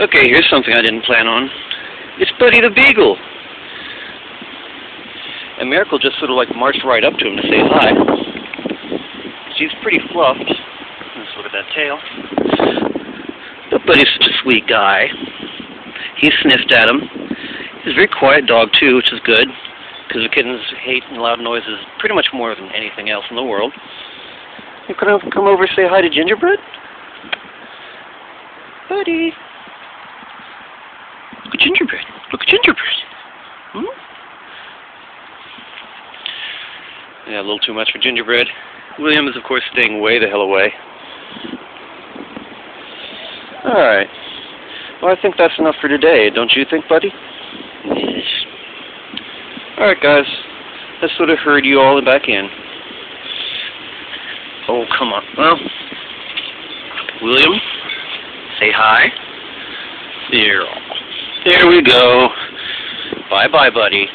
Okay, here's something I didn't plan on. It's Buddy the Beagle. And Miracle just sort of like marched right up to him to say hi. She's pretty fluffed. Let's look at that tail. But Buddy's such a sweet guy. He sniffed at him. He's a very quiet dog too, which is good, because the kittens hate loud noises pretty much more than anything else in the world. You gonna come over and say hi to Gingerbread? Buddy. Look at Gingerbread. Hmm? Yeah, a little too much for Gingerbread. William is, of course, staying way the hell away. Alright. Well, I think that's enough for today, don't you think, buddy? Yes. Alright, guys. Let's sort of herd you all back in. Oh, come on. Well, William, say hi. There. There we go. Bye-bye, buddy.